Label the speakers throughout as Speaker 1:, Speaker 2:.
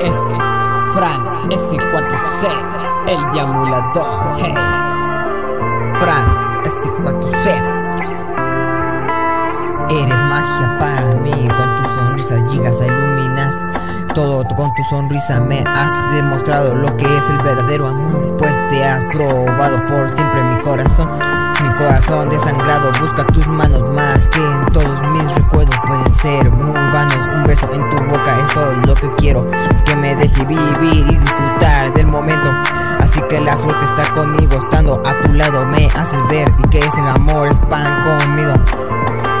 Speaker 1: es Fran S4C, el diamulador. Hey.
Speaker 2: Fran S4C. Eres magia para mí, con tu sonrisa llegas a iluminas todo con tu sonrisa me has demostrado lo que es el verdadero amor Pues te has probado por siempre mi corazón Mi corazón desangrado busca tus manos más que en todos mis recuerdos Pueden ser muy vanos, un beso en la suerte está conmigo, estando a tu lado me haces ver y que ese amor es pan conmigo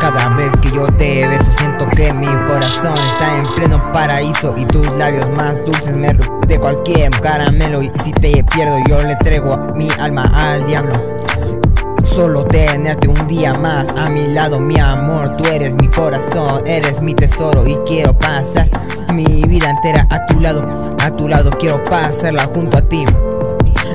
Speaker 2: cada vez que yo te beso siento que mi corazón está en pleno paraíso Y tus labios más dulces me de cualquier caramelo. Y si te pierdo yo le entrego mi alma al diablo. Solo tenerte un día más a mi lado mi amor Tú eres mi corazón, eres mi tesoro y quiero pasar mi vida entera a tu lado A tu lado quiero pasarla junto a ti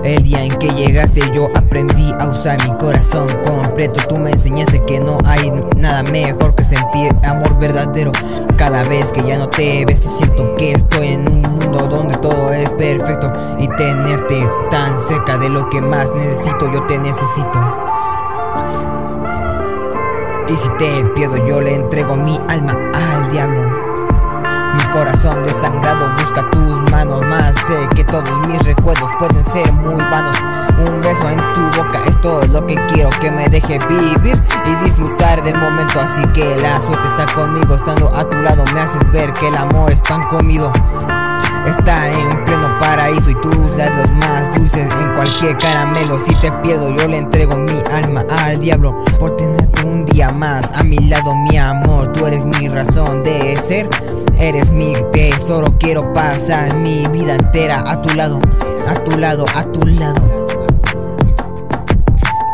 Speaker 2: el día en que llegaste yo aprendí a usar mi corazón completo. Tú me enseñaste que no hay nada mejor que sentir amor verdadero. Cada vez que ya no te ves y siento que estoy en un mundo donde todo es perfecto. Y tenerte tan cerca de lo que más necesito, yo te necesito. Y si te pierdo yo le entrego mi alma al diablo corazón desangrado busca tus manos más. Sé que todos mis recuerdos pueden ser muy vanos. Un beso en tu boca es todo lo que quiero Que me deje vivir y disfrutar del momento. Así que la suerte está conmigo Estando a tu lado me haces ver que el amor es pan comido. Está en pleno paraíso y tus labios más dulces en cualquier caramelo. Si te pierdo yo le entrego mi alma al diablo Por tenerte un día más a mi lado mi amor. Tú eres mi razón de ser Eres mi tesoro, quiero pasar mi vida entera a tu lado, a tu lado, a tu lado.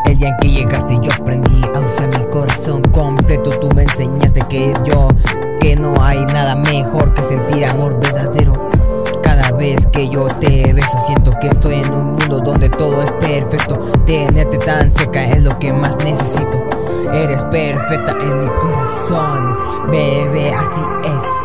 Speaker 2: El día en que llegaste yo aprendí a usar mi corazón completo. Tú me enseñaste que yo, que no hay nada mejor que sentir amor verdadero. Cada vez que yo te beso siento que estoy en un mundo donde todo es perfecto. Tenerte tan cerca es lo que más necesito. Eres perfecta en mi corazón, bebé, así es.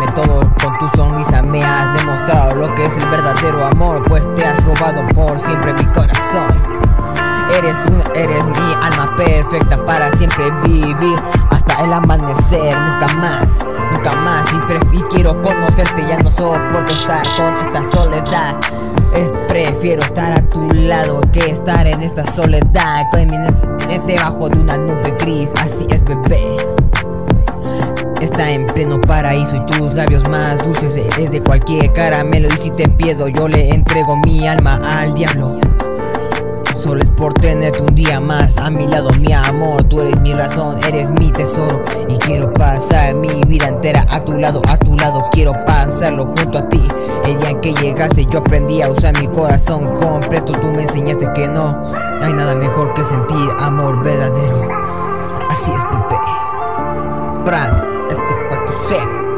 Speaker 2: Iluminarme todo Con tu sonrisa me has demostrado lo que es el verdadero amor Pues te has robado por siempre mi corazón. Eres, un, eres mi alma perfecta para siempre vivir Hasta el amanecer, nunca más, nunca más. Y, quiero conocerte, ya no soporto estar con esta soledad. Prefiero estar a tu lado que estar en esta soledad Debajo de una nube gris, así es bebé en pleno paraíso y tus labios más dulces es de cualquier caramelo. Y si te pierdo yo le entrego mi alma al diablo. Solo es por tenerte un día más a mi lado mi amor. Tú eres mi razón, eres mi tesoro. Y quiero pasar mi vida entera a tu lado, a tu lado. Quiero pasarlo junto a ti. El día en que llegaste yo aprendí a usar mi corazón completo. Tú me enseñaste que no hay nada mejor que sentir amor verdadero. Así es, Pepe. Brad. essa é foto série.